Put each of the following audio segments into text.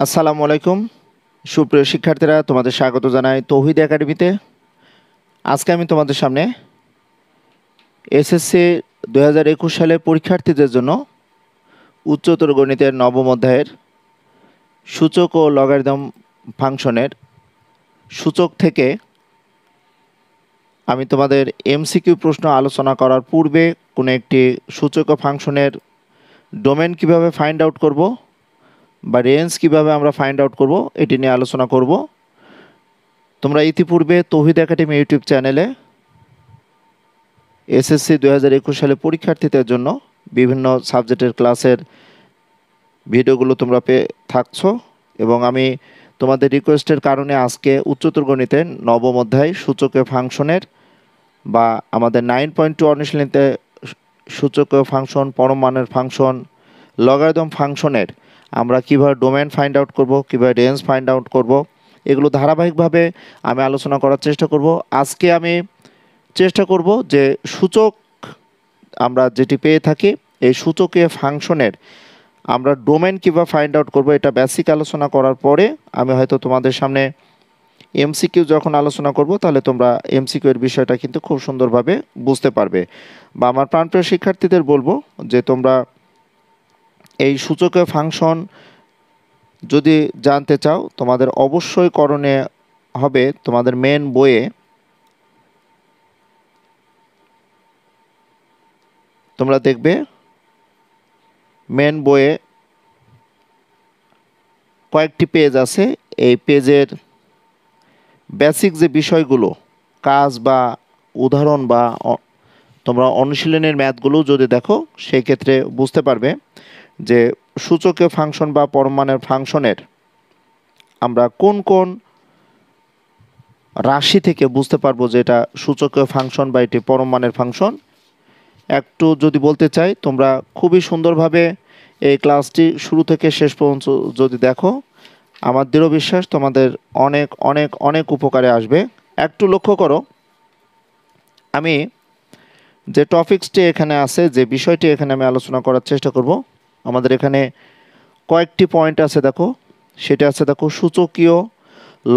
আসসালামু আলাইকুম। সুপ্রিয় শিক্ষার্থীরা, তোমাদের স্বাগত জানাই তৌহিদ একাডেমিতে। আজকে আমি তোমাদের সামনে এসএসসি দু হাজার একুশ সালে পরীক্ষার্থীদের জন্য উচ্চতর গণিতের নবম অধ্যায়ের সূচক ও লগারিদম ফাংশনের সূচক থেকে আমি তোমাদের এমসিকিউ প্রশ্ন আলোচনা করার পূর্বে কোনো একটি সূচক ফাংশনের ডোমেন কীভাবে ফাইন্ড আউট করব বা রেঞ্জ কীভাবে আমরা ফাইন্ড আউট করব, এটি নিয়ে আলোচনা করব। তোমরা ইতিপূর্বে তৌহিদ একাডেমি ইউটিউব চ্যানেলে এসএসসি দু হাজার একুশ সালে পরীক্ষার্থীদের জন্য বিভিন্ন সাবজেক্টের ক্লাসের ভিডিওগুলো তোমরা পেয়ে থাকছো এবং আমি তোমাদের রিকোয়েস্টের কারণে আজকে উচ্চতর গণিতের নবম অধ্যায় সূচকীয় ফাংশনের বা আমাদের নাইন পয়েন্ট টু অনুশীলনীতে সূচকীয় ফাংশন পরমাণের ফাংশন লগারিদম ফাংশনের আমরা কীভাবে ডোমেন ফাইন্ড আউট করব, কীভাবে রেঞ্জ ফাইন্ড আউট করব, এগুলো ধারাবাহিকভাবে আমি আলোচনা করার চেষ্টা করব। আজকে আমি চেষ্টা করব যে সূচক আমরা যেটি পেয়ে থাকি, এই সূচকীয় ফাংশনের আমরা ডোমেন কীভাবে ফাইন্ড আউট করব, এটা বেসিক আলোচনা করার পরে আমি হয়তো তোমাদের সামনে এমসিকিউ যখন আলোচনা করব, তাহলে তোমরা এমসিকিউ এর বিষয়টা কিন্তু খুব সুন্দরভাবে বুঝতে পারবে। বা আমার প্রাণপ্রিয় শিক্ষার্থীদের বলব যে তোমরা এই সূচকীয় ফাংশন যদি জানতে চাও, তোমাদের অবশ্যই করণে হবে তোমাদের মেন বইয়ে। তোমরা দেখবে মেন বইয়ে কয়েকটি পেজ আছে। এই পেজের বেসিক যে বিষয়গুলো, কাজ বা উদাহরণ বা তোমরা অনুশীলনের ম্যাথগুলো যদি দেখো, সেই ক্ষেত্রে বুঝতে পারবে। যে সূচকীয় ফাংশন বা পরমাণের ফাংশনের আমরা কোন কোন রাশি থেকে বুঝতে পারব যে এটা সূচকীয় ফাংশন বা এটি পরমাণের ফাংশন একটু যদি বলতে চাই, তোমরা খুবই সুন্দরভাবে এই ক্লাসটি শুরু থেকে শেষ পর্যন্ত যদি দেখো, আমার দৃঢ় বিশ্বাস তোমাদের অনেক অনেক অনেক উপকারে আসবে। একটু লক্ষ্য করো, আমি যে টপিক্সটি এখানে আছে, যে বিষয়টি এখানে আমি আলোচনা করার চেষ্টা করব আমাদের এখানে কয়েকটি পয়েন্ট আছে, দেখো। সেটা আছে, দেখো, সূচকীয়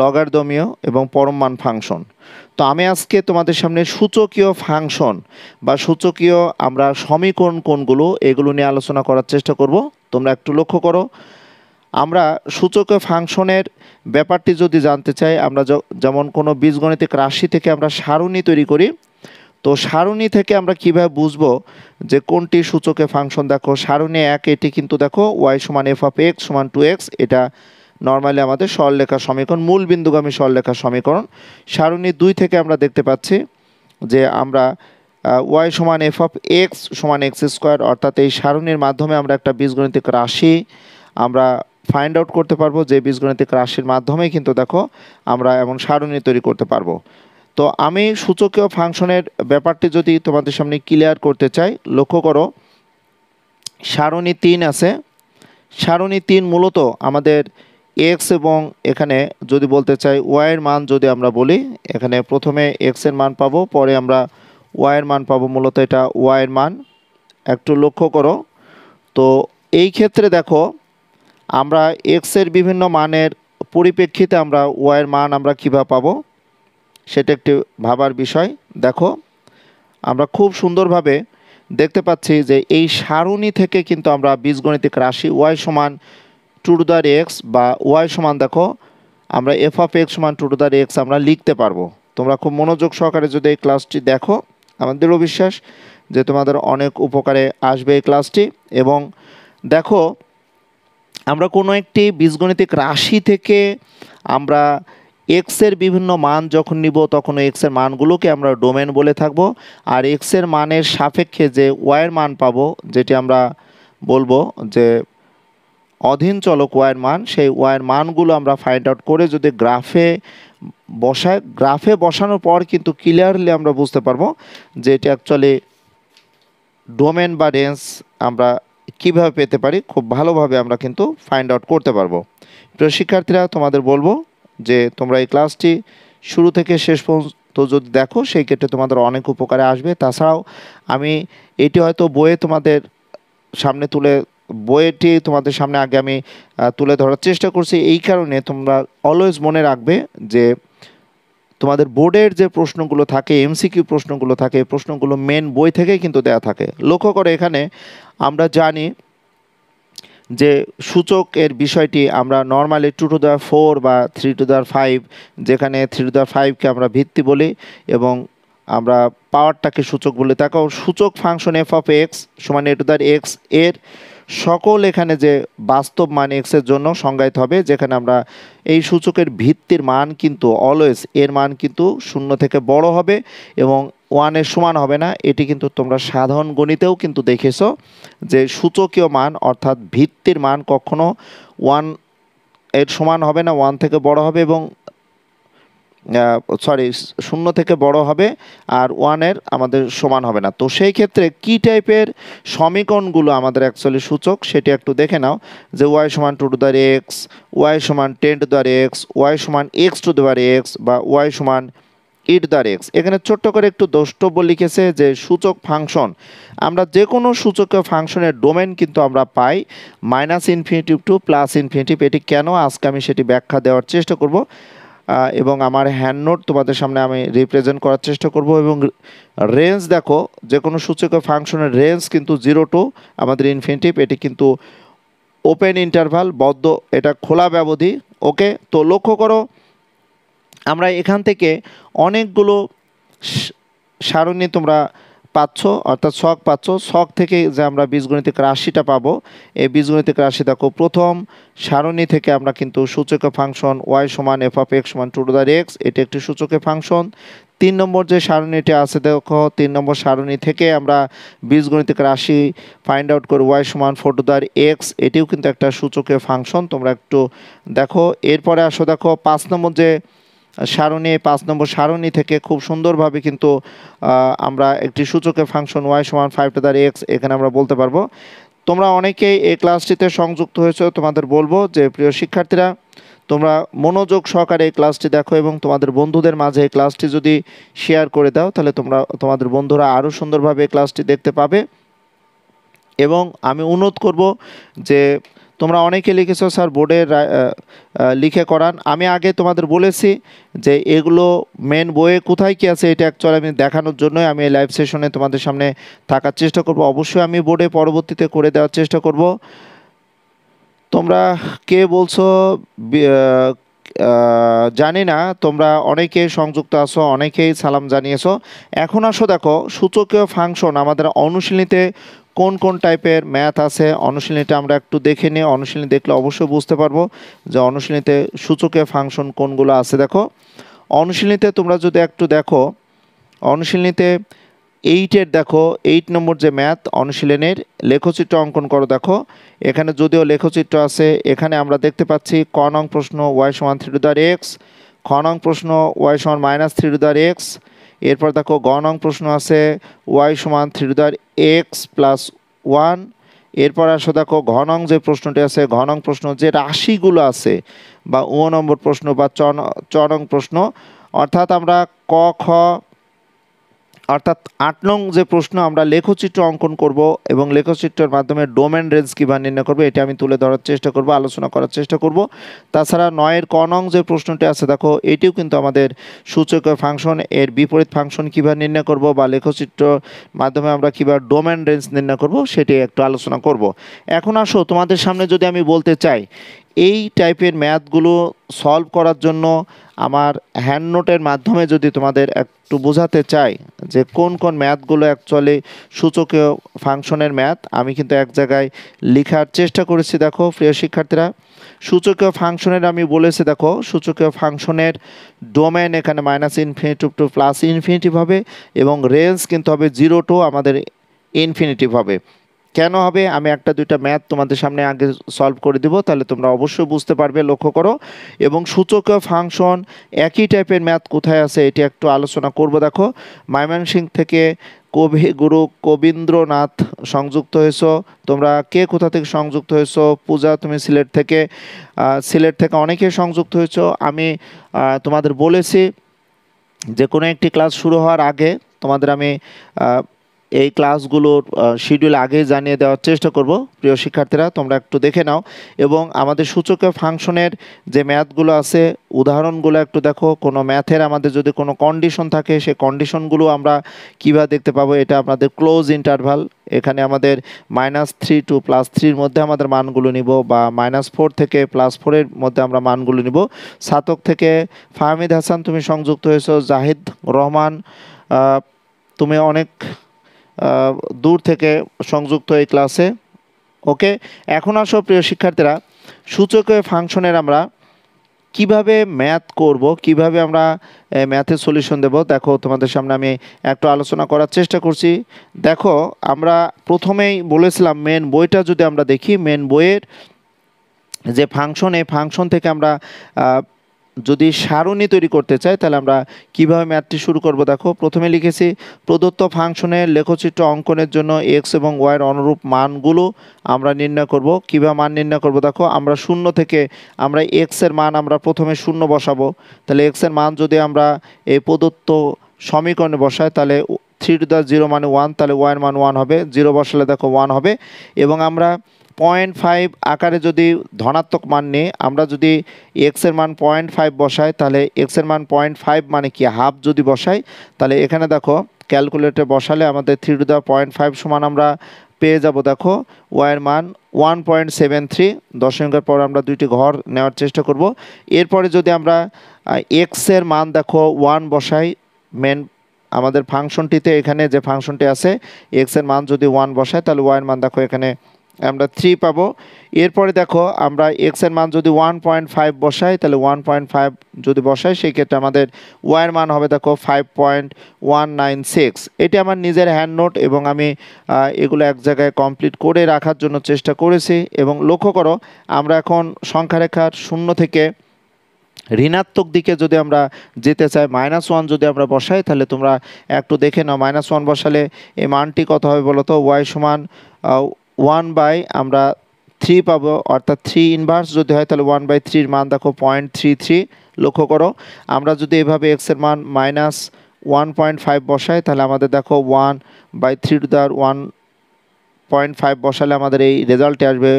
লগারদমীয় এবং পরমমান ফাংশন তো আমি আজকে তোমাদের সামনে সূচকীয় ফাংশন বা সূচকীয় আমরা সমীকরণ কোনগুলো, এগুলো নিয়ে আলোচনা করার চেষ্টা করব। তোমরা একটু লক্ষ্য করো। আমরা সূচকীয় ফাংশনের ব্যাপারটি যদি জানতে চাই, আমরা যেমন কোনো বীজগণিতিক রাশি থেকে আমরা সারণী তৈরি করি তো সারণী থেকে আমরা কীভাবে বুঝব যে কোনটি সূচকে ফাংশন দেখো, সারণী এক, এটি কিন্তু দেখো ওয়াই সমান এফ অফ এক্স সমান টু এক্স এটা নর্মালি আমাদের সরলরেখার সমীকরণ, মূল বিন্দুগামী সরলরেখার সমীকরণ। সারণী দুই থেকে আমরা দেখতে পাচ্ছি যে আমরা ওয়াই সমান এফ অফ এক্স সমান এক্স স্কোয়ার অর্থাৎ এই সারণীর মাধ্যমে আমরা একটা বীজগণিতিক রাশি আমরা ফাইন্ড আউট করতে পারব। যে বীজগণিতিক রাশির মাধ্যমে কিন্তু দেখো, আমরা এমন সারণী তৈরি করতে পারব। তো আমি সূচকীয় ফাংশনের ব্যাপারটি যদি তোমাদের সামনে ক্লিয়ার করতে চাই, লক্ষ্য করো, সারণী তিন আছে। সারণী তিন মূলত আমাদের এক্স এবং এখানে যদি বলতে চাই ওয়াইয়ের মান যদি আমরা বলি, এখানে প্রথমে এক্সের মান পাবো, পরে আমরা ওয়াইয়ের মান পাবো, মূলত এটা ওয়াইয়ের মান। একটু লক্ষ্য করো, তো এই ক্ষেত্রে দেখো, আমরা এক্সের বিভিন্ন মানের পরিপ্রেক্ষিতে আমরা ওয়াইয়ের মান আমরা কীভাবে পাবো? সেটা একটি ভাবার বিষয়। দেখো, আমরা খুব সুন্দরভাবে দেখতে পাচ্ছি যে এই সারণী থেকে কিন্তু আমরা বীজগণিতিক রাশি ওয়াই সমান টু টু দ্যার এক্স বা ওয়াই সমান দেখো, আমরা এফ অফ এক্স সমান টু টু দ্যার এক্স আমরা লিখতে পারব। তোমরা খুব মনোযোগ সহকারে যদি এই ক্লাসটি দেখো আমাদেরও বিশ্বাস যে তোমাদের অনেক উপকারে আসবে এই ক্লাসটি। এবং দেখো, আমরা কোনো একটি বীজগণিতিক রাশি থেকে আমরা এক্সের বিভিন্ন মান যখন নিব, তখন এক্সের মানগুলোকে আমরা ডোমেন বলে থাকব। আর এক্সের মানের সাপেক্ষে যে ওয়াইয়ের মান পাবো, যেটি আমরা বলব যে অধীন চলক ওয়াইয়ের মান, সেই ওয়াইয়ের মানগুলো আমরা ফাইন্ড আউট করে যদি গ্রাফে বসায়, গ্রাফে বসানোর পর কিন্তু ক্লিয়ারলি আমরা বুঝতে পারব যে এটি অ্যাকচুয়ালি ডোমেন বা রেঞ্জ আমরা কীভাবে পেতে পারি, খুব ভালোভাবে আমরা কিন্তু ফাইন্ড আউট করতে পারব। প্রিয় শিক্ষার্থীরা, তোমাদের বলব যে তোমরা এই ক্লাসটি শুরু থেকে শেষ পর্যন্ত যদি দেখো, সেই ক্ষেত্রে তোমাদের অনেক উপকারে আসবে। তাছাড়াও আমি এটি হয়তো বইয়ে তোমাদের সামনে তুলে, বইটি তোমাদের সামনে আগে আমি তুলে ধরার চেষ্টা করছি। এই কারণে তোমরা অলওয়েজ মনে রাখবে যে তোমাদের বোর্ডের যে প্রশ্নগুলো থাকে এমসিকিউ প্রশ্নগুলো থাকে প্রশ্নগুলো মেন বই থেকেই কিন্তু দেয়া থাকে। লক্ষ্য করে এখানে আমরা জানি যে সূচক এর বিষয়টি আমরা normally two to the four বা থ্রি টু দ্য ফাইভ যেখানে থ্রি টু দ্য ফাইভকে আমরা ভিত্তি বলি এবং আমরা পাওয়ারটাকে সূচক বলি। তাকেও সূচক ফাংশন এফ অফ এক্স সমান এ টু দ্য এক্সের সকল এখানে যে বাস্তব মান এক্সের জন্য সংজ্ঞায়িত হবে, যেখানে আমরা এই সূচকের ভিত্তির মান কিন্তু অলওয়েজ এর মান কিন্তু শূন্য থেকে বড় হবে এবং ওয়ানের সমান হবে না, এটি কিন্তু তোমরা সাধারণ গণিতেও কিন্তু দেখেছ যে সূচকীয় মান অর্থাৎ ভিত্তির মান কখনো ওয়ানের সমান হবে না, ওয়ান থেকে বড় হবে এবং সরি শূন্য থেকে বড় হবে আর ওয়ানের আমাদের সমান হবে না। তো সেই ক্ষেত্রে কি টাইপের সমীকরণগুলো আমাদের অ্যাকচুয়ালি সূচক সেটি একটু দেখে নাও, যে ওয়াই সমান two to the X Y সমান ten to the X Y সমান এক্স টু দ্যার এক্স বা ওয়াই সমান ইট দ্যার এক্স এখানে ছোট্ট করে একটু দ্রষ্টব্য লিখেছে যে সূচক ফাংশন। আমরা যে কোনো সূচকীয় ফাংশনের ডোমেন কিন্তু আমরা পাই minus infinitive to plus infinitive এটি কেন? আজকে আমি সেটি ব্যাখ্যা দেওয়ার চেষ্টা করব। এবং আমার হ্যান্ড নোট তোমাদের সামনে আমি রিপ্রেজেন্ট করার চেষ্টা করব। এবং রেঞ্জ দেখো, যে কোনো সূচকীয় ফাংশনের রেঞ্জ কিন্তু জিরো টু আমাদের ইনফিনিটিভ এটি কিন্তু ওপেন ইন্টারভাল, বদ্ধ, এটা খোলা ব্যবধি। ওকে, তো লক্ষ্য করো আমরা এখান থেকে অনেকগুলো সারণী তোমরা পাচ্ছ, অর্থাৎ শখ পাচ্ছ। শখ থেকে যে আমরা বীজগণিতিক রাশিটা পাবো, এই বীজগণিতিক রাশি দেখো, প্রথম সারণী থেকে আমরা কিন্তু সূচকে ফাংশন ওয়াই সমান এফ অফ এক্স সমান টু টু দ্যার এক্স এটি একটি সূচকে ফাংশন। তিন নম্বর যে সারণীটি আছে দেখো, তিন নম্বর সারণী থেকে আমরা বীজগণিতিক রাশি ফাইন্ড আউট করি ওয়াই সমান ফোর টু দ্যার এক্স এটিও কিন্তু একটা সূচকীয় ফাংশন, তোমরা একটু দেখো। এরপরে আসো দেখো, পাঁচ নম্বর যে সারণী, পাঁচ নম্বর সারণী থেকে খুব সুন্দরভাবে কিন্তু আমরা একটি সূচকের ফাংশন ওয়াই সমান ফাইভ টু দ্য এক্স এখানে আমরা বলতে পারব। তোমরা অনেকেই এই ক্লাসটিতে সংযুক্ত হয়েছ, তোমাদের বলব যে, প্রিয় শিক্ষার্থীরা, তোমরা মনোযোগ সহকারে এই ক্লাসটি দেখো এবং তোমাদের বন্ধুদের মাঝে এই ক্লাসটি যদি শেয়ার করে দাও, তাহলে তোমরা, তোমাদের বন্ধুরা আরও সুন্দরভাবে এই ক্লাসটি দেখতে পাবে। এবং আমি অনুরোধ করব যে তোমরা অনেকে লিখেছো, স্যার বোর্ডে লিখে করান। আমি আগে তোমাদের বলেছি যে এগুলো মেন বইয়ে কোথায় কী আছে, এটা অ্যাকচুয়ালি আমি দেখানোর জন্যই আমি এই লাইভ সেশনে তোমাদের সামনে থাকার চেষ্টা করব। অবশ্যই আমি বোর্ডে পরবর্তীতে করে দেওয়ার চেষ্টা করব। তোমরা কে বলছো জানি না। তোমরা অনেকে সংযুক্ত আছো, অনেকেই সালাম জানিয়েছো। এখন আসো দেখো, সূচকীয় ফাংশন আমাদের অনুশীলনীতে কোন কোন টাইপের ম্যাথ আছে? অনুশীলনীটা আমরা একটু দেখে নিই অনুশীলনী দেখলে অবশ্যই বুঝতে পারব যে অনুশীলনীতে সূচকে ফাংশন কোনগুলো আছে। দেখো, অনুশীলনীতে তোমরা যদি একটু দেখো, অনুশীলনীতে এইটের দেখো এইট নম্বর যে ম্যাথ অনুশীলনের লেখচিত্র অঙ্কন করো। দেখো, এখানে যদিও লেখচিত্র আছে, এখানে আমরা দেখতে পাচ্ছি ক নং প্রশ্ন ওয়াই সমান থ্রি টু দ্যার এক্স খ নং প্রশ্ন ওয়াই সমান minus three to the X এরপর দেখো গ নং প্রশ্ন আছে ওয়াই সমান three to the X plus one এরপর আসো দেখো, ঘ নং যে প্রশ্নটি আছে, ঘ নং প্রশ্ন যে রাশিগুলো আছে, বা ও নম্বর প্রশ্ন বা চ নং প্রশ্ন। অর্থাৎ আমরা ক, খ অর্থাৎ আট নং যে প্রশ্ন আমরা লেখচিত্র অঙ্কন করব এবং লেখচিত্রের মাধ্যমে ডোমেন রেঞ্জ কীভাবে নির্ণয় করব, এটা আমি তুলে ধরার চেষ্টা করব, আলোচনা করার চেষ্টা করব। তাছাড়া নয়ের ক নং যে প্রশ্নটি আছে, দেখো, এটিও কিন্তু আমাদের সূচক ফাংশন, এর বিপরীত ফাংশন কীভাবে নির্ণয় করব বা লেখচিত্র মাধ্যমে আমরা কীভাবে ডোমেন রেঞ্জ নির্ণয় করব, সেটি একটু আলোচনা করব। এখন আসো, তোমাদের সামনে যদি আমি বলতে চাই এই টাইপের ম্যাথগুলো সলভ করার জন্য আমার হ্যান্ড নোটের মাধ্যমে যদি তোমাদের একটু বোঝাতে চাই যে কোন কোন ম্যাথগুলো অ্যাকচুয়ালি সূচকীয় ফাংশনের ম্যাথ আমি কিন্তু এক জায়গায় লেখার চেষ্টা করেছি, দেখো, প্রিয় শিক্ষার্থীরা। সূচকীয় ফাংশনের আমি বলেছি, দেখো, সূচকীয় ফাংশনের ডোমেন এখানে minus infinitive to plus infinitive হবে এবং রেঞ্জ কিন্তু হবে জিরো টু আমাদের ইনফিনিটিভ হবে। কেন হবে? আমি একটা, দুইটা ম্যাথ তোমাদের সামনে আগে সলভ করে দিব, তাহলে তোমরা অবশ্যই বুঝতে পারবে, লক্ষ্য করো। এবং সূচকীয় ফাংশন একই টাইপের ম্যাথ কোথায় আছে, এটি একটু আলোচনা করব, দেখো। ময়মনসিং থেকে কবি, গুরু কবীন্দ্রনাথ সংযুক্ত হয়েছো। তোমরা কে কোথা থেকে সংযুক্ত হয়েছো? পূজা, তুমি সিলেট থেকে সিলেট থেকে অনেকে সংযুক্ত হয়েছো। আমি তোমাদের বলেছি, যে কোনো একটি ক্লাস শুরু হওয়ার আগে তোমাদের আমি এই ক্লাসগুলোর শিডিউল আগেই জানিয়ে দেওয়ার চেষ্টা করব। প্রিয় শিক্ষার্থীরা, তোমরা একটু দেখে নাও। এবং আমাদের সূচকীয় ফাংশনের যে ম্যাথগুলো আছে, উদাহরণগুলো একটু দেখো। কোনো ম্যাথের আমাদের যদি কোনো কন্ডিশন থাকে, সেই কন্ডিশনগুলো আমরা কীভাবে দেখতে পাবো, এটা আপনাদের ক্লোজ ইন্টারভাল এখানে আমাদের মাইনাস থ্রি টু প্লাস থ্রির মধ্যে আমাদের মানগুলো নিব, বা মাইনাস ফোর থেকে প্লাস ফোরের মধ্যে আমরা মানগুলো নিব। সাতক থেকে ফাহমিদ হাসান, তুমি সংযুক্ত হয়েছো। জাহিদ রহমান তুমি অনেক দূর থেকে সংযুক্ত এই ক্লাসে। ওকে? এখন আসো প্রিয় শিক্ষার্থীরা সূচকীয় ফাংশনের আমরা কীভাবে ম্যাথ করব, কীভাবে আমরা ম্যাথের সলিউশন দেব, দেখো তোমাদের সামনে আমি একটু আলোচনা করার চেষ্টা করছি। দেখো, আমরা প্রথমেই বলেছিলাম মেন বইটা যদি আমরা দেখি মেন বইয়ের যে ফাংশন, এই ফাংশন থেকে আমরা যদি সারণি তৈরি করতে চাই তাহলে আমরা কীভাবে ম্যাথটি শুরু করব? দেখো, প্রথমে লিখেছি, প্রদত্ত ফাংশনের লেখচিত্র অঙ্কনের জন্য এক্স এবং ওয়াইয়ের অনুরূপ মানগুলো আমরা নির্ণয় করব। কীভাবে মান নির্ণয় করব? দেখো, আমরা শূন্য থেকে আমরা এক্সের মান আমরা প্রথমে শূন্য বসাবো। তাহলে এক্সের মান যদি আমরা এই প্রদত্ত সমীকরণে বসাই, তাহলে থ্রি টু দ্য জিরো মানে ওয়ান তাহলে ওয়ান মান ওয়ান হবে জিরো বসালে দেখো ওয়ান হবে, এবং আমরা পয়েন্ট ফাইভ আকারে যদি ধনাত্মক মান নিই, আমরা যদি এক্সের মান পয়েন্ট ফাইভ বসাই, তাহলে এক্সের মান পয়েন্ট ফাইভ মানে কি? হাফ যদি বসাই, তাহলে এখানে দেখো ক্যালকুলেটর বসালে আমাদের three to the point five সমান আমরা পেয়ে যাব, দেখো ওয়াইয়ের মান ওয়ান পয়েন্ট সেভেন থ্রি দশমিকের পর আমরা দুইটি ঘর নেওয়ার চেষ্টা করব। এরপরে যদি আমরা এক্সের মান দেখো ওয়ান বসাই মেন আমাদের ফাংশনটিতে এখানে যে ফাংশনটি আছে এক্সের মান যদি ওয়ান বসায়, তাহলে ওয়াইয়ের মান দেখো এখানে আমরা থ্রি পাবো। এরপরে দেখো আমরা এক্সের মান যদি ওয়ান পয়েন্ট ফাইভ বসাই, তাহলে ওয়ান পয়েন্ট ফাইভ যদি বসাই, সেই ক্ষেত্রে আমাদের ওয়াইয়ের মান হবে দেখো five point one nine six এটি আমার নিজের হ্যান্ড নোট এবং আমি এগুলো এক জায়গায় কমপ্লিট করে রাখার জন্য চেষ্টা করেছি। এবং লক্ষ্য করো, আমরা এখন সংখ্যারেখার শূন্য থেকে ঋণাত্মক দিকে যদি আমরা যেতে চাই মাইনাস ওয়ান যদি আমরা বসাই, তাহলে তোমরা একটু দেখে নাও মাইনাস ওয়ান বসালে এই মানটি কত হবে বলো তো ওয়াই সমান ওয়ান বাই আমরা থ্রি পাবো, অর্থাৎ থ্রি ইনভার্স যদি হয়, তাহলে ওয়ান বাই থ্রির মান দেখো পয়েন্ট থ্রি থ্রি লক্ষ্য করো। আমরা যদি এভাবে এক্সের মান মাইনাস ওয়ান পয়েন্ট ফাইভ বসাই, তাহলে আমাদের দেখো one by three to the one point five বসালে আমাদের এই রেজাল্টে আসবে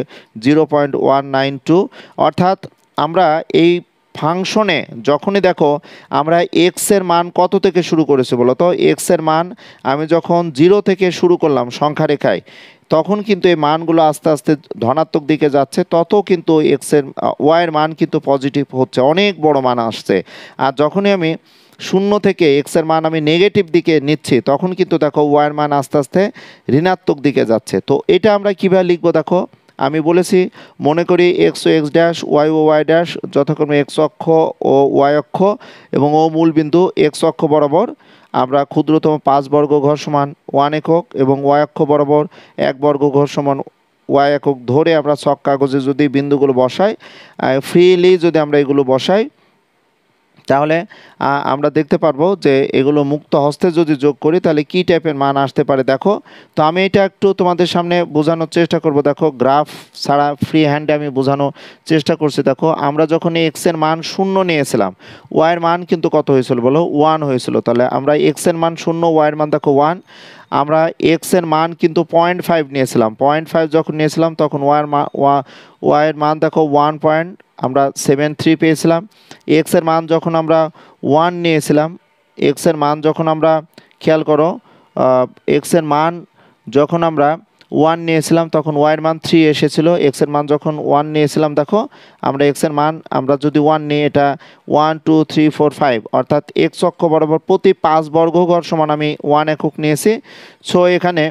zero point one nine two অর্থাৎ আমরা এই ফাংশনে যখনই দেখো আমরা এক্সের মান কত থেকে শুরু করেছি বলো তো? এক্সের মান আমি যখন জিরো থেকে শুরু করলাম সংখ্যা রেখায় তখন কিন্তু এই মানগুলো আস্তে আস্তে ধনাত্মক দিকে যাচ্ছে, তত কিন্তু এক্সের ওয়াইয়ের মান কিন্তু পজিটিভ হচ্ছে, অনেক বড় মান আসছে। আর যখনই আমি শূন্য থেকে এক্সের মান আমি নেগেটিভ দিকে নিচ্ছি, তখন কিন্তু দেখো ওয়াইয়ের মান আস্তে আস্তে ঋণাত্মক দিকে যাচ্ছে। তো এটা আমরা কীভাবে লিখব দেখো? আমি বলেছি, মনে করি এক্স ও এক্স ড্যাশ ওয়াই ও ওয়াই ড্যাশ যথাক্রমে এক্স অক্ষ ও ওয়াই অক্ষ এবং ও মূল বিন্দু এক্স অক্ষ বরাবর। আমরা ক্ষুদ্রতম পাঁচ বর্গ ঘর সমান ওয়ান একক এবং ওয়াই অক্ষ বরাবর এক বর্গ ঘর সমান ওয়াই একক ধরে আমরা ছক কাগজে যদি বিন্দুগুলো বসাই ফ্রিলি যদি আমরা এগুলো বসাই তাহলে আমরা দেখতে পারব যে এগুলো মুক্ত হস্তে যদি যোগ করি, তাহলে কি টাইপের মান আসতে পারে? দেখো, তো আমি এটা একটু তোমাদের সামনে বোঝানোর চেষ্টা করব। দেখো গ্রাফ ছাড়া ফ্রি হ্যান্ডে আমি বোঝানোর চেষ্টা করছি। দেখো, আমরা যখন এক্সের মান শূন্য নিয়েছিলাম ওয়াইয়ের মান কিন্তু কত হয়েছিল বলো? ওয়ান হয়েছিল। তাহলে আমরা এক্সের মান শূন্য ওয়াইয়ের মান দেখো ওয়ান আমরা এক্সের মান কিন্তু পয়েন্ট ফাইভ নিয়েছিলাম। পয়েন্ট ফাইভ যখন নিয়েছিলাম, তখন ওয়ার মা ওয়াইয়ের মান দেখো ওয়ান পয়েন্ট আমরা সেভেন থ্রি পেয়েছিলাম। এক্সের মান যখন আমরা ওয়ান নিয়েছিলাম এক্সের মান যখন আমরা, খেয়াল করো এক্সের মান যখন আমরা ওয়ান নিয়েছিলাম, তখন ওয়াইয়ের মান থ্রি এসেছিল। এক্সের মান যখন ওয়ান নিয়েছিলাম, দেখো, আমরা এক্সের মান, আমরা যদি ওয়ান নিই, এটা one two three four five অর্থাৎ এক্স অক্ষ বরাবর প্রতি পাঁচ বর্গঘর সমান আমি ওয়ান একক নিয়েছি। সো এখানে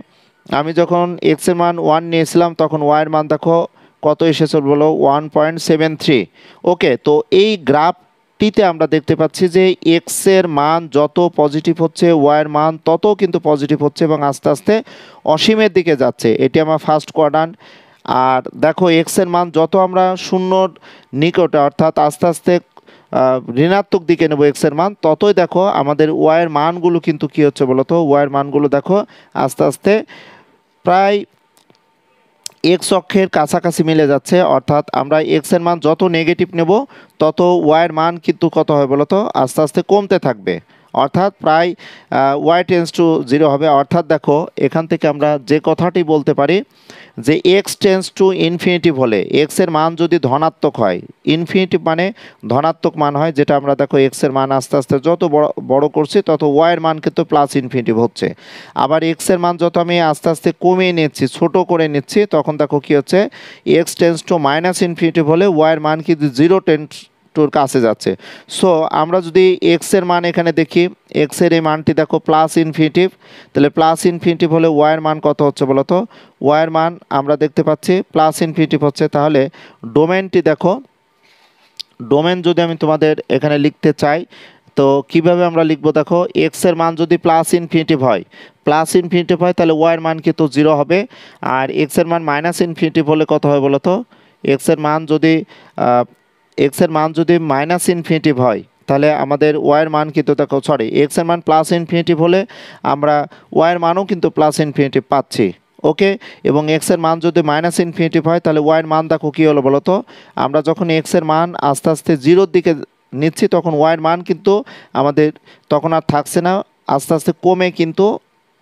আমি যখন এক্সের মান ওয়ান নিয়েছিলাম, তখন ওয়াইয়ের মান দেখো, কত এসেছে বলো? One point seven three okay তো এই গ্রাফটিতে আমরা দেখতে পাচ্ছি যে এক্সের মান যত পজিটিভ হচ্ছে ওয়াইয়ের মান তত কিন্তু পজিটিভ হচ্ছে এবং আস্তে আস্তে অসীমের দিকে যাচ্ছে। এটি আমার ফার্স্ট কোয়াড্রান্ট আর দেখো এক্সের মান যত আমরা শূন্যর নিকটে অর্থাৎ আস্তে আস্তে ঋণাত্মক দিকে নেব এক্সের মান, ততই দেখো আমাদের ওয়াইয়ের মানগুলো কিন্তু কী হচ্ছে বলতো? ওয়াইয়ের মানগুলো দেখো আস্তে আস্তে প্রায় এক্স অক্ষের কাছাকাছি মিলে যাচ্ছে, অর্থাৎ আমরা এক্সের মান যত নেগেটিভ নেব, তত ওয়াইয়ের মান কিন্তু কত হয় বলতো? আস্তে আস্তে কমতে থাকবে। অর্থাৎ প্রায় ওয়াই টেন্স টু জিরো হবে। অর্থাৎ দেখো, এখান থেকে আমরা যে কথাটি বলতে পারি যে এক্স টেন্স টু ইনফিনিটিভ হলে এক্সের মান যদি ধনাত্মক হয় ইনফিনিটিভ মানে ধনাত্মক মান হয়, যেটা আমরা দেখো এক্সের মান আস্তে আস্তে যত বড় বড় করছি, তত ওয়াইয়ের মান কিন্তু প্লাস ইনফিনিটিভ হচ্ছে। আবার এক্সের মান যত আমি আস্তে আস্তে কমিয়ে নিচ্ছি, ছোট করে নিচ্ছি, তখন দেখো কী হচ্ছে X tends to minus infinity হলে ওয়াইয়ের মান কিন্তু জিরো টেন্স টুর কাছে যাচ্ছে। সো আমরা যদি এক্সের মান এখানে দেখি এক্সের এই মানটি দেখো প্লাস ইনফিনিটিভ তাহলে প্লাস ইনফিনিটিভ হলে ওয়াইয়ের মান কত হচ্ছে বলো তো ওয়াইয়ের মান আমরা দেখতে পাচ্ছি প্লাস ইনফিনিটিভ হচ্ছে, তাহলে ডোমেনটি দেখো ডোমেন যদি আমি তোমাদের এখানে লিখতে চাই, তো কীভাবে আমরা লিখব দেখো এক্সের মান যদি প্লাস ইনফিনিটিভ হয় প্লাস ইনফিনিটিভ হয়, তাহলে ওয়াইয়ের মান কিন্তু জিরো হবে, আর এক্সের মান মাইনাস ইনফিনিটিভ হলে কত হয় বলো তো এক্সের মান যদি এক্সের মান যদি মাইনাস ইনফিনিটিভ হয়, তাহলে আমাদের ওয়াইয়ের মান কিন্তু দেখো সরি এক্সের মান প্লাস ইনফিনিটিভ হলে আমরা ওয়াইয়ের মানও কিন্তু প্লাস ইনফিনিটিভ পাচ্ছি ওকে এবং এক্সের মান যদি মাইনাস ইনফিনিটিভ হয়, তাহলে ওয়াইয়ের মান দেখো কী হলো বলো তো আমরা যখন এক্সের মান আস্তে আস্তে জিরোর দিকে নিচ্ছি, তখন ওয়াইয়ের মান কিন্তু আমাদের তখন আর থাকছে না, আস্তে আস্তে কমে কিন্তু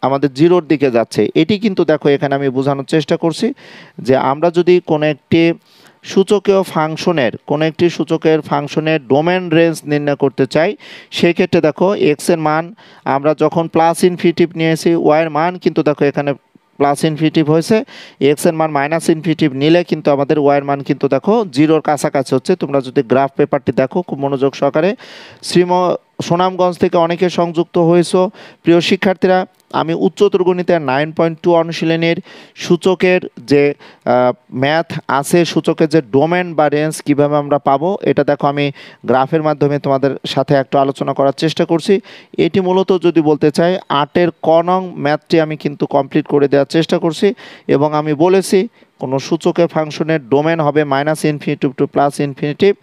আমাদের জিরোর দিকে যাচ্ছে। এটি কিন্তু দেখো, এখানে আমি বোঝানোর চেষ্টা করছি যে আমরা যদি কোনো একটি সূচকীয় ফাংশনের, কোনো একটি সূচকের ফাংশনের ডোমেন রেঞ্জ নির্ণয় করতে চাই সেই ক্ষেত্রে দেখো এক্সের মান, আমরা যখন প্লাস ইনফিনিটিভ নিয়েছি ওয়াইয়ের মান কিন্তু দেখো এখানে প্লাস ইনফিনিটিভ হয়েছে এক্সের মান মাইনাস ইনফিনিটিভ নিলে কিন্তু আমাদের ওয়াইয়ের মান কিন্তু দেখো জিরোর কাছাকাছি হচ্ছে। তোমরা যদি গ্রাফ পেপারটি দেখো, খুব মনোযোগ সহকারে। শ্রীম সুনামগঞ্জ থেকে অনেকে সংযুক্ত হয়েছো। প্রিয় শিক্ষার্থীরা আমি উচ্চতর গণিতের নাইন পয়েন্ট টু অনুশীলনের সূচকের যে ম্যাথ আছে, সূচকের যে ডোমেন বা রেঞ্জ কীভাবে আমরা পাবো, এটা দেখো আমি গ্রাফের মাধ্যমে তোমাদের সাথে একটু আলোচনা করার চেষ্টা করছি। এটি মূলত যদি বলতে চাই, আটের ক নং ম্যাথটি আমি কিন্তু কমপ্লিট করে দেওয়ার চেষ্টা করছি এবং আমি বলেছি, কোনো সূচকের ফাংশনের ডোমেন হবে minus infinity to plus infinity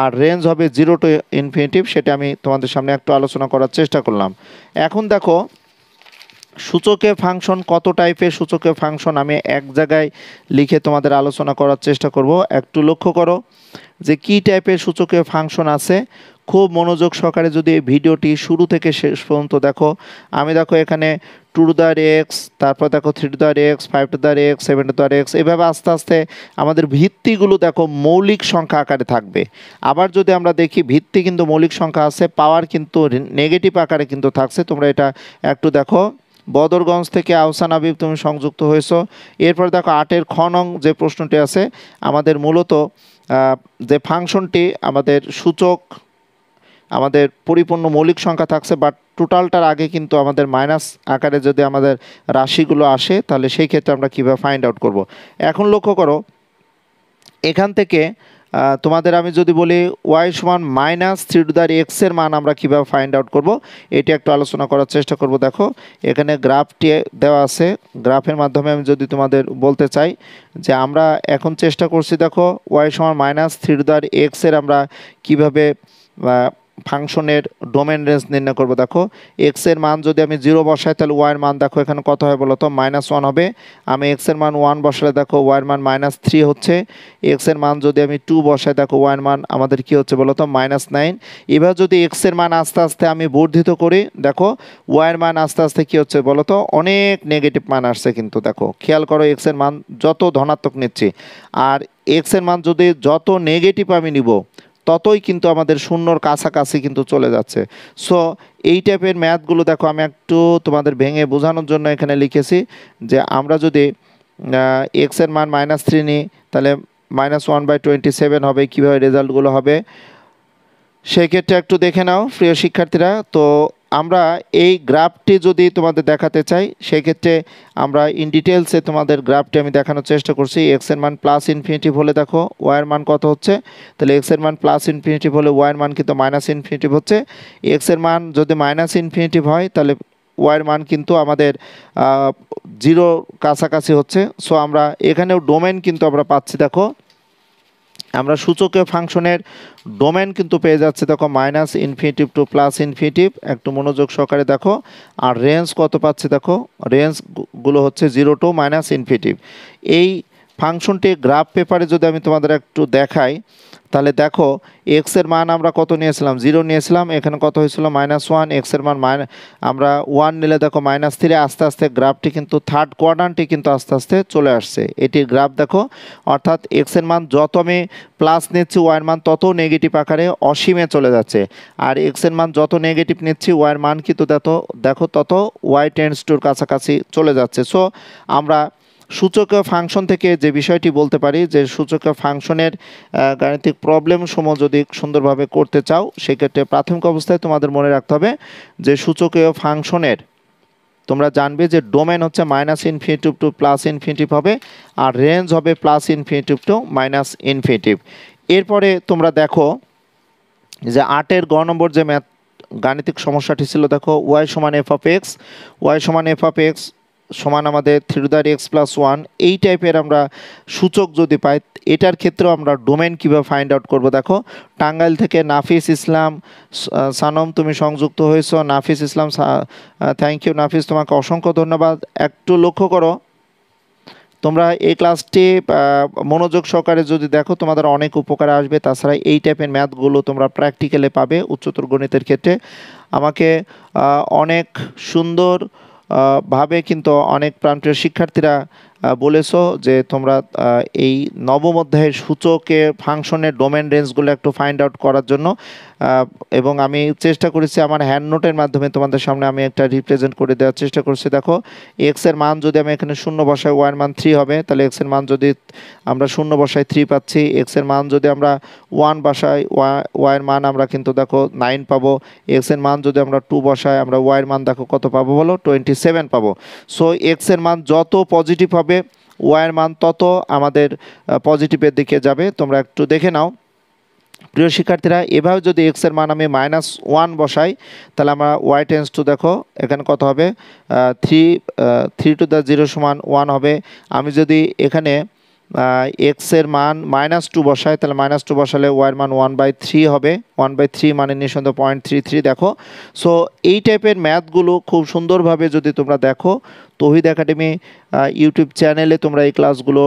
R range হবে জিরো টু ইনফিনিটিভ সেটা আমি তোমাদের সামনে একটু আলোচনা করার চেষ্টা করলাম। এখন দেখো সূচকের ফাংশন কত টাইপের সূচকের ফাংশন আমি এক জায়গায় লিখে তোমাদের আলোচনা করার চেষ্টা করব। একটু লক্ষ্য করো যে কি টাইপের সূচকের ফাংশন আছে। খুব মনোযোগ সহকারে যদি এই ভিডিওটি শুরু থেকে শেষ পর্যন্ত দেখো, আমি দেখো এখানে টু টু দ্যার এক্স তারপর দেখো three to there X five to there X seven to there X এভাবে আস্তে আস্তে আমাদের ভিত্তিগুলো দেখো মৌলিক সংখ্যা আকারে থাকবে। আবার যদি আমরা দেখি ভিত্তি কিন্তু মৌলিক সংখ্যা আছে পাওয়ার কিন্তু নেগেটিভ আকারে কিন্তু থাকছে, তোমরা এটা একটু দেখো। বদরগঞ্জ থেকে আহসান আবিব তুমি সংযুক্ত হয়েছ। এরপর দেখো আটের খ নং যে প্রশ্নটি আছে, আমাদের মূলত যে ফাংশনটি, আমাদের সূচক, আমাদের পরিপূর্ণ মৌলিক সংখ্যা থাকছে বাট টোটালটার আগে কিন্তু আমাদের মাইনাস আকারে যদি আমাদের রাশিগুলো আসে, তাহলে সেই ক্ষেত্রে আমরা কীভাবে ফাইন্ড আউট করব? এখন লক্ষ্য করো, এখান থেকে তোমাদের আমি যদি বলি ওয়াই সমান মাইনাস থ্রি টু দ্য এক্সের মান আমরা কীভাবে ফাইন্ড আউট করব, এটি একটু আলোচনা করার চেষ্টা করব। দেখো, এখানে গ্রাফটি দেওয়া আছে। গ্রাফের মাধ্যমে আমি যদি তোমাদের বলতে চাই যে আমরা এখন চেষ্টা করছি, দেখো ওয়াই সমান মাইনাস থ্রি টু দ্য এক্সের আমরা কীভাবে ফাংশনের ডোমেন রেঞ্জ নির্ণয় করব, দেখো। এক্সের মান যদি আমি জিরো বসাই, তাহলে ওয়াইয়ের মান, দেখো, এখানে কত হয় বলো তো মাইনাস ওয়ান হবে। আমি এক্সের মান ওয়ান বসালে, দেখো ওয়াইয়ের মান মাইনাস থ্রি হচ্ছে। এক্সের মান যদি আমি টু বসাই, দেখো ওয়াইয়ের মান আমাদের কি হচ্ছে বলো তো মাইনাস নাইন এবার যদি এক্সের মান আস্তে আস্তে আমি বর্ধিত করি, দেখো ওয়াইয়ের মান আস্তে আস্তে কি হচ্ছে বলো তো অনেক নেগেটিভ মান আসছে কিন্তু, দেখো। খেয়াল করো এক্সের মান যত ধনাত্মক নিচ্ছি। আর এক্সের মান যদি যত নেগেটিভ আমি নিব ততই কিন্তু আমাদের শূন্যর কাছাকাছি কিন্তু চলে যাচ্ছে। সো এই টাইপের ম্যাথগুলো দেখো, আমি একটু তোমাদের ভেঙে বোঝানোর জন্য এখানে লিখেছি যে আমরা যদি এক্সের মান মাইনাস থ্রি নিই, তাহলে minus one by twenty seven হবে, কীভাবে রেজাল্টগুলো হবে? সেক্ষেত্রে একটু দেখে নাও, প্রিয় শিক্ষার্থীরা। তো আমরা এই গ্রাফটি যদি তোমাদের দেখাতে চাই, সেক্ষেত্রে আমরা ইন ডিটেলসে তোমাদের গ্রাফটি আমি দেখানোর চেষ্টা করছি। এক্সের মান প্লাস ইনফিনিটিভ হলে দেখো ওয়ার মান কত হচ্ছে? তাহলে এক্সের মান প্লাস ইনফিনিটিভ হলে ওয়ার মান কিন্তু মাইনাস ইনফিনিটিভ হচ্ছে। এক্সের মান যদি মাইনাস ইনফিনিটিভ হয়, তাহলে ওয়ার মান কিন্তু আমাদের জিরো কাছাকাছি হচ্ছে। সো আমরা এখানেও ডোমেন কিন্তু আমরা পাচ্ছি, দেখো। আমরা সূচকে ফাংশনের ডোমেন কিন্তু পেয়ে যাচ্ছি, দেখো, minus infinity to plus infinity. একটু মনোযোগ সহকারে দেখো। আর রেঞ্জ কত পাচ্ছে দেখো? রেঞ্জগুলো হচ্ছে জিরো টু মাইনাস ইনফিনিটিভ। এই ফাংশনটি গ্রাফ পেপারে যদি আমি তোমাদের একটু দেখাই তাহলে দেখো এক্সের মান আমরা কত নিয়েছিলাম? জিরো নিয়েছিলাম, এখানে কত হয়েছিল? মাইনাস ওয়ান এক্সের মান মাইন আমরা ওয়ান নিলে দেখো মাইনাস থ্রি আস্তে আস্তে গ্রাফটি কিন্তু থার্ড কোয়াড্রান্টে কিন্তু আস্তে আস্তে চলে আসছে। এটির গ্রাফ দেখো, অর্থাৎ এক্সের মান যত আমি প্লাস নিচ্ছি ওয়াইয়ের মান তত নেগেটিভ আকারে অসীমে চলে যাচ্ছে। আর এক্সের মান যত নেগেটিভ নিচ্ছি ওয়াইয়ের মান কিন্তু দেখো দেখো তত ওয়াই টেন্স টুর কাছাকাছি চলে যাচ্ছে। সো আমরা সূচকীয় ফাংশন থেকে যে বিষয়টি বলতে পারি, যে সূচকীয় ফাংশনের গাণিতিক প্রবলেম সমূহ যদি সুন্দরভাবে করতে চাও, সেক্ষেত্রে প্রাথমিক অবস্থায় তোমাদের মনে রাখতে হবে যে সূচকীয় ফাংশনের, তোমরা জানবে যে ডোমেন হচ্ছে minus infinity to plus infinity হবে, আর রেঞ্জ হবে plus infinity to minus infinity এরপরে তোমরা দেখো যে আটের গ নম্বর যে ম্যাথ গাণিতিক সমস্যাটি ছিল, দেখো ওয়াই সমান এফ অফ এক্স ওয়াই সমান এফ অফ এক্স সমান আমাদের থ্রি এক্স প্লাস ওয়ান এই টাইপের আমরা সূচক যদি পাই, এটার ক্ষেত্রেও আমরা ডোমেন কীভাবে ফাইন্ড আউট করব? দেখো, টাঙ্গাইল থেকে নাফিস ইসলাম সানম, তুমি সংযুক্ত হয়েছ, নাফিস ইসলাম থ্যাংক ইউ নাফিস, তোমাকে অসংখ্য ধন্যবাদ। একটু লক্ষ্য করো, তোমরা এই ক্লাসটি মনোযোগ সহকারে যদি দেখো, তোমাদের অনেক উপকার আসবে। তাছাড়া এই টাইপের ম্যাথগুলো তোমরা প্র্যাকটিক্যালে পাবে উচ্চতর গণিতের ক্ষেত্রে। আমাকে অনেক সুন্দর ভাবে কিন্তু অনেক প্রান্তীয় শিক্ষার্থীরা বলেছ যে তোমরা এই নবম অধ্যায়ের সূচকে ফাংশনের ডোমেন রেঞ্জগুলো একটু ফাইন্ড আউট করার জন্য এবং আমি চেষ্টা করেছি আমার হ্যান্ড নোটের মাধ্যমে তোমাদের সামনে আমি একটা রিপ্রেজেন্ট করে দেওয়ার চেষ্টা করছি। দেখো এক্সের মান যদি আমি এখানে শূন্য বসাই ওয়ার মান থ্রি হবে, তাহলে এক্সের মান যদি আমরা শূন্য বসাই থ্রি পাচ্ছি। এক্সের মান যদি আমরা ওয়ান বসাই ওয়াইয়ের মান আমরা কিন্তু দেখো নাইন পাবো। এক্সের মান যদি আমরা টু বসাই, আমরা ওয়াইয়ের মান দেখো কত পাবো বলো? টোয়েন্টি সেভেন পাবো সো এক্সের মান যত পজিটিভ হবে ওয়াইয়ের মান তত আমাদের পজিটিভের দিকে যাবে। তোমরা একটু দেখে নাও। প্রিয় শিক্ষার্থীরা, এভাবে যদি এক্সের মান আমি মাইনাস ওয়ান বসাই, তাহলে আমরা ওয়াই টেন্স টু দেখো, এখানে কত হবে? Three three to the zero সমান ওয়ান হবে। আমি যদি এখানে এক্সের মান মাইনাস টু বসাই তাহলে মাইনাস টু বসালে ওয়াইয়ের মান ওয়ান বাই থ্রি হবে। ওয়ান বাই থ্রি মানে নিঃসন্দেহ পয়েন্ট থ্রি থ্রি দেখো। সো এই টাইপের ম্যাথগুলো খুব সুন্দরভাবে যদি তোমরা দেখো, তহিদ একাডেমি ইউটিউব চ্যানেলে তোমরা এই ক্লাসগুলো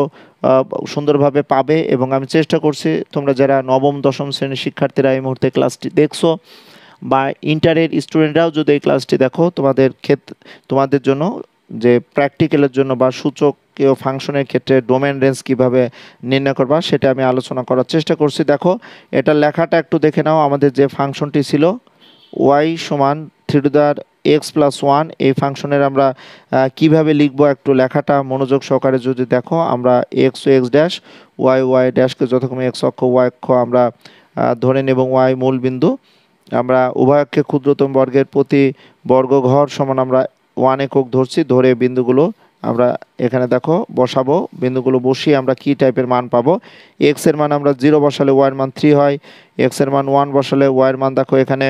সুন্দরভাবে পাবে এবং আমি চেষ্টা করছি, তোমরা যারা নবম, দশম শ্রেণির শিক্ষার্থীরা এই মুহূর্তে ক্লাসটি দেখছ বা ইন্টারের স্টুডেন্টরাও যদি এই ক্লাসটি দেখো, তোমাদের ক্ষেত্রে তোমাদের জন্য যে প্র্যাকটিক্যালের জন্য বা সূচকীয় ফাংশনের ক্ষেত্রে ডোমেন রেঞ্জ কীভাবে নির্ণয় করবা, সেটা আমি আলোচনা করার চেষ্টা করছি। দেখো, এটা লেখাটা একটু দেখে নাও, আমাদের যে ফাংশনটি ছিল, ওয়াই সমান three to there X plus one, এই ফাংশনের আমরা কীভাবে লিখব একটু লেখাটা মনোযোগ সহকারে যদি দেখো, আমরা X X dash, Y Y ড্যাশকে যতক্ষণ এক্স অক্ষ, ওয়াই অক্ষ আমরা ধরে নেব, ওয়াই মূল বিন্দু। আমরা উভয়কে ক্ষুদ্রতম বর্গের প্রতি বর্গ ঘর সমান আমরা ওয়ান একক ধরছি, ধরে বিন্দুগুলো আমরা এখানে দেখো, বসাবো, বিন্দুগুলো বসিয়ে আমরা কি টাইপের মান পাবো? এক্সের মান আমরা জিরো বসালে ওয়াইয়ের মান থ্রি হয় এক্সের মান ওয়ান বসালে ওয়াইয়ের মান দেখো এখানে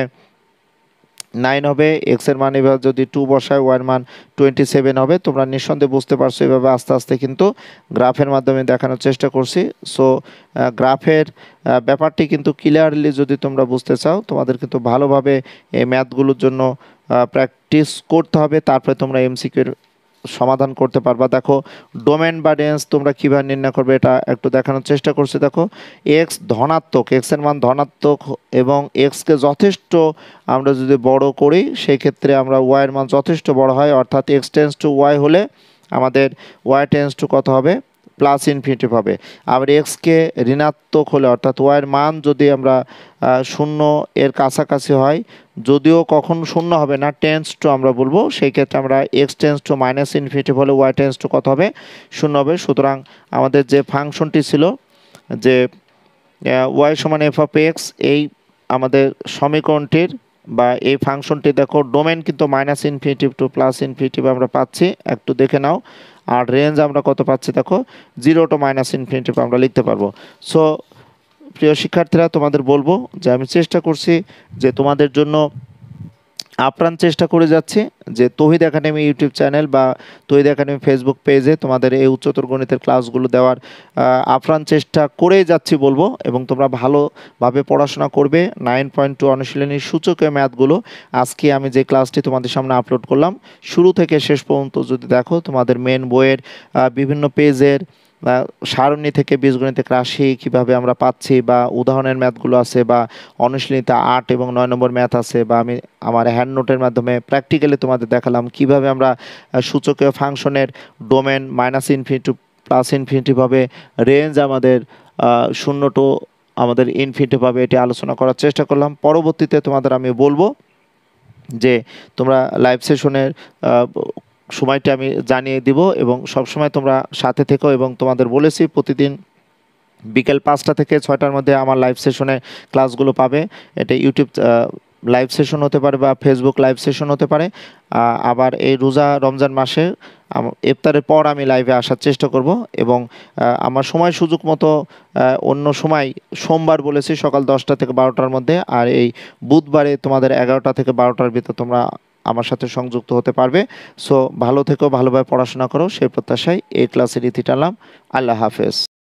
নাইন হবে এক্সের মান এবার যদি টু বসায় ওয়ার মান টোয়েন্টি সেভেন হবে, তোমরা নিঃসন্দেহে বুঝতে পারছ এভাবে আস্তে আস্তে কিন্তু গ্রাফের মাধ্যমে দেখানোর চেষ্টা করছি। সো গ্রাফের ব্যাপারটি কিন্তু ক্লিয়ারলি যদি তোমরা বুঝতে চাও, তোমাদের কিন্তু ভালোভাবে এই ম্যাথগুলোর জন্য প্র্যাকটিস করতে হবে, তারপরে তোমরা এমসিকিউর সমাধান করতে পারবা। দেখো ডোমেন বা ডেন্স তোমরা কীভাবে নির্ণয় করবে এটা একটু দেখানোর চেষ্টা করছি। দেখো এক্স ধনাত্মক এক্সের মান ধনাত্মক এবং এক্সকে যথেষ্ট আমরা যদি বড় করি সেই ক্ষেত্রে আমরা ওয়াইয়ের মান যথেষ্ট বড় হয়। অর্থাৎ এক্স টেন্স টু ওয়াই হলে আমাদের ওয়াই টেন্স টু কত হবে? প্লাস ইনফিনিটিভ হবে আবার এক্সকে ঋণাত্মক হলে, অর্থাৎ ওয়াইয়ের মান যদি আমরা শূন্য এর কাছাকাছি হয়, যদিও কখন শূন্য হবে না টেন্স টু আমরা বলব, সেই ক্ষেত্রে আমরা X tends to minus infinity হলে ওয়াই টেন্স টু কত হবে? শূন্য হবে। সুতরাং আমাদের যে ফাংশনটি ছিল, যে ওয়াই সমান এফ অফ এক্স এই আমাদের সমীকরণটির বা এই ফাংশনটি দেখো ডোমেন কিন্তু minus infinity to plus infinity আমরা পাচ্ছি। একটু দেখে নাও। আর রেঞ্জ আমরা কত পাচ্ছি দেখো? জিরো টু মাইনাস ইনফিনিটি আমরা লিখতে পারব। সো প্রিয় শিক্ষার্থীরা, তোমাদের বলব যে আমি চেষ্টা করছি যে তোমাদের জন্য আপ্রাণ চেষ্টা করে যাচ্ছি যে তহিদ একাডেমি ইউটিউব চ্যানেল বা তহিদ একাডেমি ফেসবুক পেজে তোমাদের এই উচ্চতর গণিতের ক্লাসগুলো দেওয়ার আপ্রাণ চেষ্টা করেই যাচ্ছি বলব এবং তোমরা ভালোভাবে পড়াশোনা করবে। নাইন পয়েন্ট টু অনুশীলনীর সূচকের ম্যাথগুলো। আজকে আমি যে ক্লাসটি তোমাদের সামনে আপলোড করলাম, শুরু থেকে শেষ পর্যন্ত যদি দেখো তোমাদের মেন বইয়ের বিভিন্ন পেজের সারণী থেকে বীজগণিতিক রাশি কীভাবে আমরা পাচ্ছি বা উদাহরণের ম্যাথগুলো আছে বা অনুশীলনীতে আট এবং নয় নম্বর ম্যাথ আছে বা আমি আমার হ্যান্ড নোটের মাধ্যমে প্র্যাকটিক্যালি তোমাদের দেখালাম কীভাবে আমরা সূচকীয় ফাংশনের ডোমেন মাইনাস ইনফিনিটি প্লাস ইনফিনিটিভাবে রেঞ্জ আমাদের শূন্য টু আমাদের ইনফিনিটিভাবে এটি আলোচনা করার চেষ্টা করলাম। পরবর্তীতে তোমাদের আমি বলব যে তোমরা লাইভ সেশনের সময়টা আমি জানিয়ে দিব এবং সবসময় তোমরা সাথে থেকো এবং তোমাদের বলেছি প্রতিদিন বিকেল পাঁচটা থেকে ছয়টার মধ্যে আমার লাইভ সেশনে ক্লাসগুলো পাবে। এটা ইউটিউব লাইভ সেশন হতে পারে বা ফেসবুক লাইভ সেশন হতে পারে। আবার এই রোজা রমজান মাসে ইফতারের পর আমি লাইভে আসার চেষ্টা করব এবং আমার সময় সুযোগ মতো অন্য সময় সোমবার বলেছি সকাল দশটা থেকে বারোটার মধ্যে আর এই বুধবারে তোমাদের এগারোটা থেকে বারোটার ভিতর তোমরা আমার সাথে সংযুক্ত হতে পারবে। সো ভালো থেকেও ভালোভাবে পড়াশোনা করো। সেই প্রত্যাশায় এই ক্লাসের ইতি টানলাম। আল্লাহ হাফেজ।